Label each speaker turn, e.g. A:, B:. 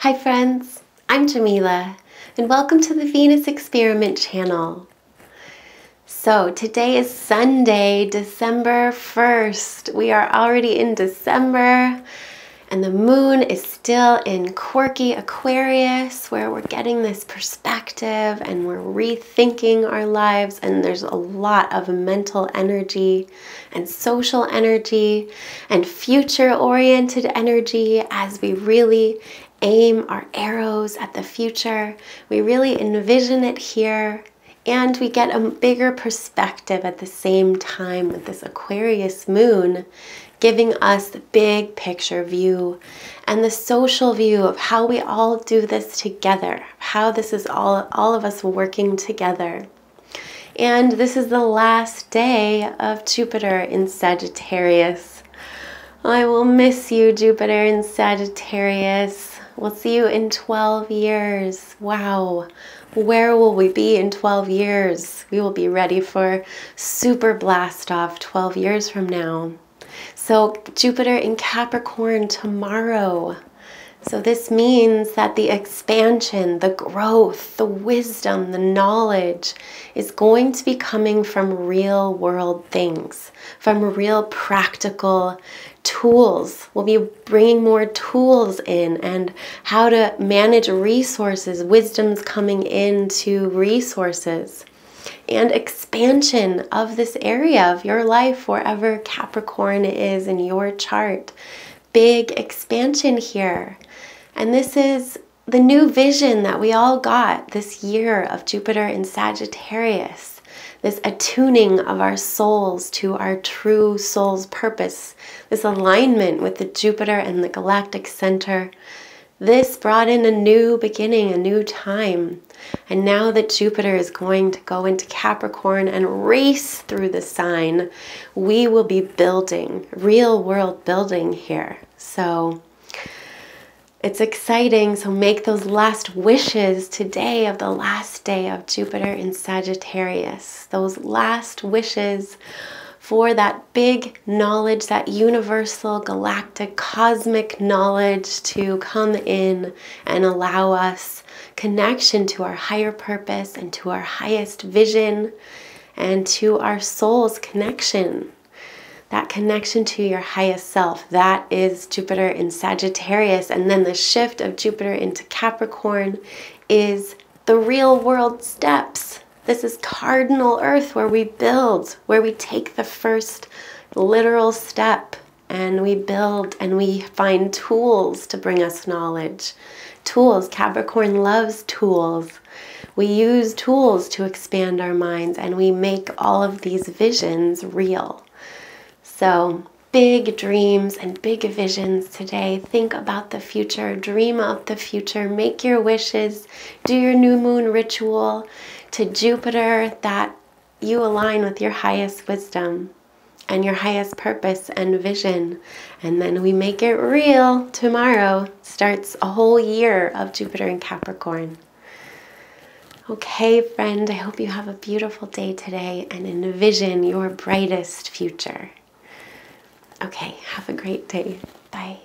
A: Hi friends, I'm Jamila and welcome to the Venus Experiment channel. So today is Sunday, December 1st. We are already in December and the moon is still in quirky Aquarius where we're getting this perspective and we're rethinking our lives and there's a lot of mental energy and social energy and future oriented energy as we really aim our arrows at the future. We really envision it here and we get a bigger perspective at the same time with this Aquarius moon giving us the big picture view and the social view of how we all do this together, how this is all, all of us working together. And this is the last day of Jupiter in Sagittarius. I will miss you, Jupiter in Sagittarius. We'll see you in 12 years. Wow. Where will we be in 12 years? We will be ready for super blast off 12 years from now. So Jupiter in Capricorn tomorrow. So this means that the expansion, the growth, the wisdom, the knowledge is going to be coming from real world things, from real practical tools. We'll be bringing more tools in and how to manage resources, wisdom's coming into resources and expansion of this area of your life, wherever Capricorn is in your chart. Big expansion here. And this is the new vision that we all got this year of Jupiter in Sagittarius. This attuning of our souls to our true soul's purpose, this alignment with the Jupiter and the galactic center. This brought in a new beginning, a new time. And now that Jupiter is going to go into Capricorn and race through the sign, we will be building, real world building here. So it's exciting. So make those last wishes today of the last day of Jupiter in Sagittarius. Those last wishes for that big knowledge, that universal, galactic, cosmic knowledge to come in and allow us connection to our higher purpose and to our highest vision and to our soul's connection. That connection to your highest self, that is Jupiter in Sagittarius. And then the shift of Jupiter into Capricorn is the real world steps. This is cardinal earth where we build, where we take the first literal step and we build and we find tools to bring us knowledge. Tools. Capricorn loves tools. We use tools to expand our minds and we make all of these visions real. So, big dreams and big visions today. Think about the future, dream of the future, make your wishes, do your new moon ritual to Jupiter that you align with your highest wisdom and your highest purpose and vision. And then we make it real. Tomorrow starts a whole year of Jupiter in Capricorn. Okay, friend, I hope you have a beautiful day today and envision your brightest future. Okay, have a great day. Bye.